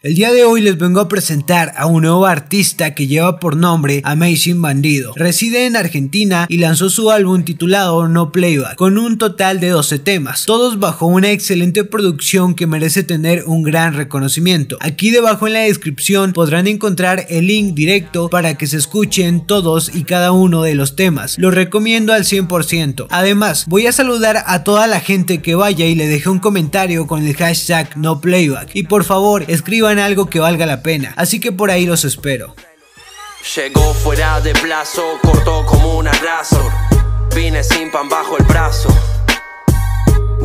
El día de hoy les vengo a presentar a un nuevo artista que lleva por nombre Amazing Bandido. Reside en Argentina y lanzó su álbum titulado No Playback con un total de 12 temas, todos bajo una excelente producción que merece tener un gran reconocimiento. Aquí debajo en la descripción podrán encontrar el link directo para que se escuchen todos y cada uno de los temas. Lo recomiendo al 100%. Además, voy a saludar a toda la gente que vaya y le deje un comentario con el hashtag No Playback y por favor escriban en algo que valga la pena, así que por ahí los espero. Llegó fuera de plazo, cortó como un arraso. Vine sin pan bajo el brazo.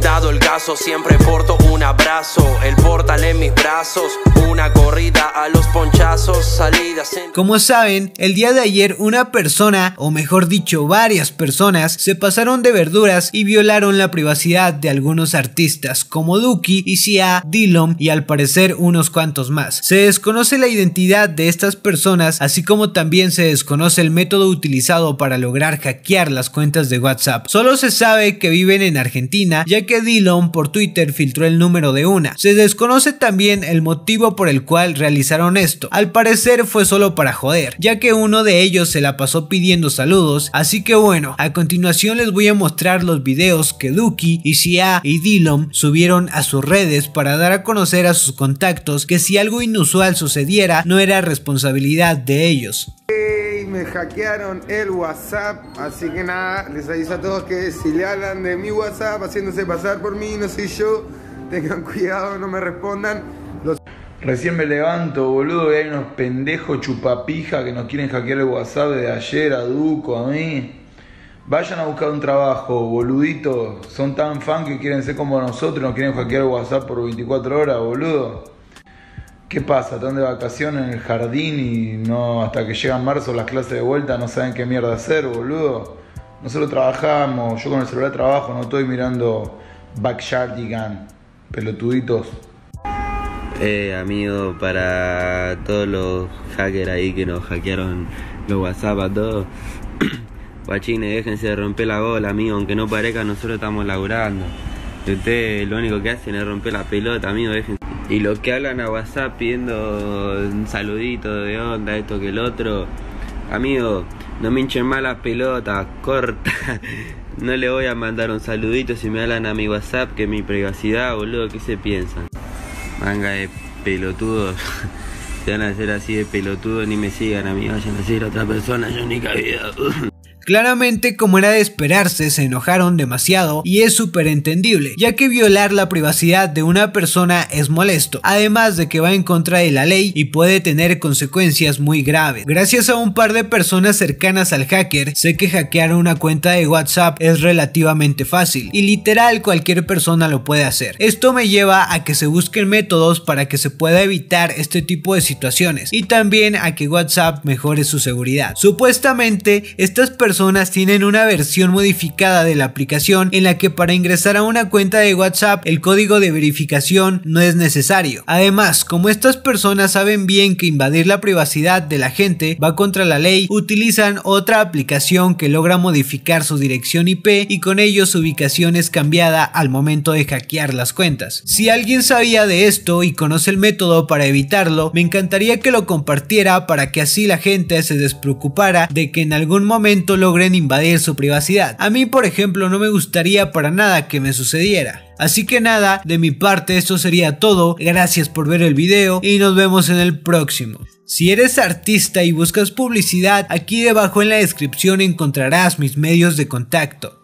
Dado el caso, siempre porto un abrazo. El portal en mis brazos. Una corrida a los ponchazos, salidas en... Como saben, el día de ayer una persona, o mejor dicho varias personas, se pasaron de verduras y violaron la privacidad de algunos artistas como Duki, Isia, Dillon y al parecer unos cuantos más. Se desconoce la identidad de estas personas, así como también se desconoce el método utilizado para lograr hackear las cuentas de WhatsApp. Solo se sabe que viven en Argentina, ya que Dillon por Twitter filtró el número de una. Se desconoce también el motivo por el cual realizaron esto. Al parecer fue solo para joder, ya que uno de ellos se la pasó pidiendo saludos, así que bueno, a continuación les voy a mostrar los videos que Duki, Isia y Dillon subieron a sus redes para dar a conocer a sus contactos que si algo inusual sucediera no era responsabilidad de ellos me hackearon el WhatsApp, así que nada, les aviso a todos que si le hablan de mi WhatsApp haciéndose pasar por mí, no soy yo, tengan cuidado, no me respondan. Recién me levanto, boludo, y hay unos pendejos chupapija que nos quieren hackear el WhatsApp de ayer, a Duco, a mí. Vayan a buscar un trabajo, boluditos. Son tan fan que quieren ser como nosotros, nos quieren hackear el WhatsApp por 24 horas, boludo. ¿Qué pasa? Están de vacaciones en el jardín y no hasta que llega marzo las clases de vuelta no saben qué mierda hacer, boludo. Nosotros trabajamos, yo con el celular trabajo, no estoy mirando Backyardigan, pelotuditos. Eh, amigo, para todos los hackers ahí que nos hackearon los WhatsApp a todos. Guachines, déjense de romper la bola, amigo, aunque no parezca, nosotros estamos laburando. Y ustedes lo único que hacen es romper la pelota, amigo, déjense. Y los que hablan a WhatsApp pidiendo un saludito de onda, esto que el otro, amigo, no me hinchen más las pelotas, corta. No le voy a mandar un saludito si me hablan a mi WhatsApp, que mi privacidad, boludo, ¿qué se piensan? Manga de pelotudos. Se van a hacer así de pelotudo, ni me sigan a mí, vayan a a otra persona, yo ni cabida. Claramente, como era de esperarse, se enojaron demasiado y es súper entendible, ya que violar la privacidad de una persona es molesto, además de que va en contra de la ley y puede tener consecuencias muy graves. Gracias a un par de personas cercanas al hacker, sé que hackear una cuenta de WhatsApp es relativamente fácil y literal cualquier persona lo puede hacer. Esto me lleva a que se busquen métodos para que se pueda evitar este tipo de situaciones y también a que WhatsApp mejore su seguridad. Supuestamente, estas personas tienen una versión modificada de la aplicación en la que para ingresar a una cuenta de WhatsApp el código de verificación no es necesario. Además, como estas personas saben bien que invadir la privacidad de la gente va contra la ley, utilizan otra aplicación que logra modificar su dirección IP y con ello su ubicación es cambiada al momento de hackear las cuentas. Si alguien sabía de esto y conoce el método para evitarlo, me encantaría que lo compartiera para que así la gente se despreocupara de que en algún momento logren invadir su privacidad. A mí, por ejemplo, no me gustaría para nada que me sucediera. Así que nada, de mi parte esto sería todo, gracias por ver el video y nos vemos en el próximo. Si eres artista y buscas publicidad, aquí debajo en la descripción encontrarás mis medios de contacto.